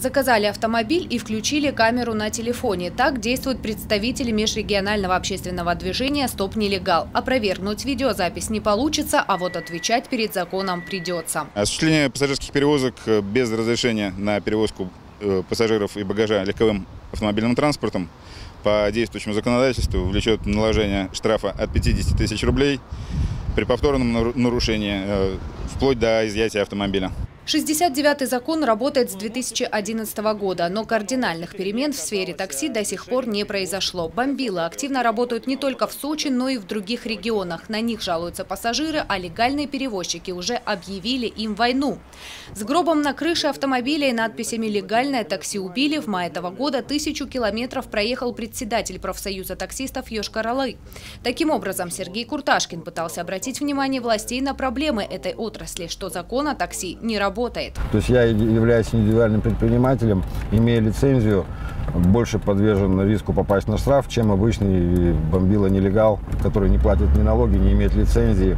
Заказали автомобиль и включили камеру на телефоне. Так действуют представители межрегионального общественного движения «Стоп нелегал». Опровергнуть видеозапись не получится, а вот отвечать перед законом придется. Осуществление пассажирских перевозок э, без разрешения на перевозку э, пассажиров и багажа легковым автомобильным транспортом по действующему законодательству влечет наложение штрафа от 50 тысяч рублей при повторном нарушении э, вплоть до изъятия автомобиля. 69-й закон работает с 2011 года, но кардинальных перемен в сфере такси до сих пор не произошло. Бомбилы активно работают не только в Сочи, но и в других регионах. На них жалуются пассажиры, а легальные перевозчики уже объявили им войну. С гробом на крыше автомобиля и надписями «Легальное такси убили» в мае этого года тысячу километров проехал председатель профсоюза таксистов Йошкар-Олы. Таким образом, Сергей Курташкин пытался обратить внимание властей на проблемы этой отрасли, что закон о такси не работает работает. То есть я являюсь индивидуальным предпринимателем, имея лицензию, больше подвержен риску попасть на штраф, чем обычный бомбила-нелегал, который не платит ни налоги, не имеет лицензии,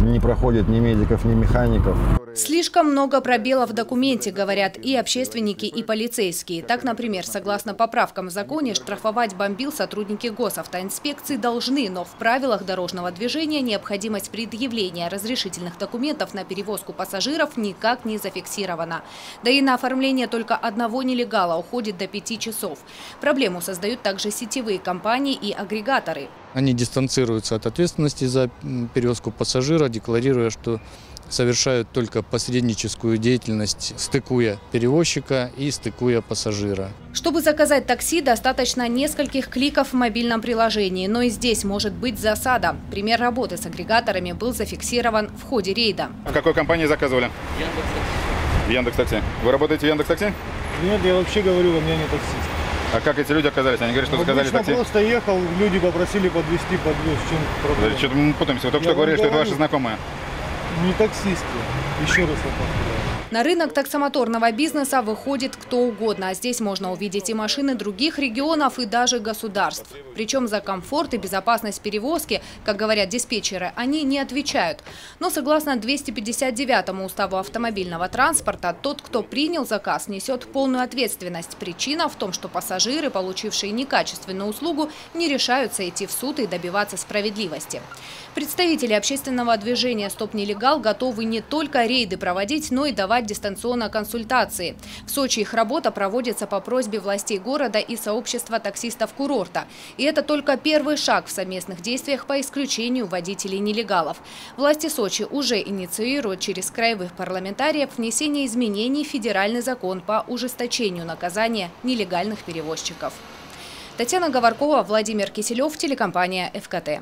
не проходит ни медиков, ни механиков. Слишком много пробелов в документе, говорят и общественники, и полицейские. Так, например, согласно поправкам в законе, штрафовать бомбил сотрудники госавтоинспекции должны, но в правилах дорожного движения необходимость предъявления разрешительных документов на перевозку пассажиров никак не зафиксирована. Да и на оформление только одного нелегала уходит до пяти часов. Проблему создают также сетевые компании и агрегаторы. Они дистанцируются от ответственности за перевозку пассажира, декларируя, что совершают только посредническую деятельность, стыкуя перевозчика и стыкуя пассажира. Чтобы заказать такси, достаточно нескольких кликов в мобильном приложении, но и здесь может быть засада. Пример работы с агрегаторами был зафиксирован в ходе рейда. В какой компании заказывали? Яндекс.Такси. Яндекс.Такси. Вы работаете в Яндекс.Такси? Нет, я вообще говорю, у меня не таксист. А как эти люди оказались? Они говорят, что Обычно заказали такси? просто ехал, люди попросили подвезти, подвез. В чем проблема? Что-то мы путаемся. Вы только я что говорили, что это ваши знакомые. Не таксисты. Еще раз повторяю. На рынок таксомоторного бизнеса выходит кто угодно, а здесь можно увидеть и машины других регионов, и даже государств. Причем за комфорт и безопасность перевозки, как говорят диспетчеры, они не отвечают. Но согласно 259 уставу автомобильного транспорта, тот, кто принял заказ, несет полную ответственность. Причина в том, что пассажиры, получившие некачественную услугу, не решаются идти в суд и добиваться справедливости. Представители общественного движения «Стоп нелегал» готовы не только рейды проводить, но и давать дистанционно консультации. В Сочи их работа проводится по просьбе властей города и сообщества таксистов курорта. И это только первый шаг в совместных действиях по исключению водителей-нелегалов. Власти Сочи уже инициируют через краевых парламентариев внесение изменений в федеральный закон по ужесточению наказания нелегальных перевозчиков. Татьяна Говоркова, Владимир Киселев, телекомпания «ФКТ».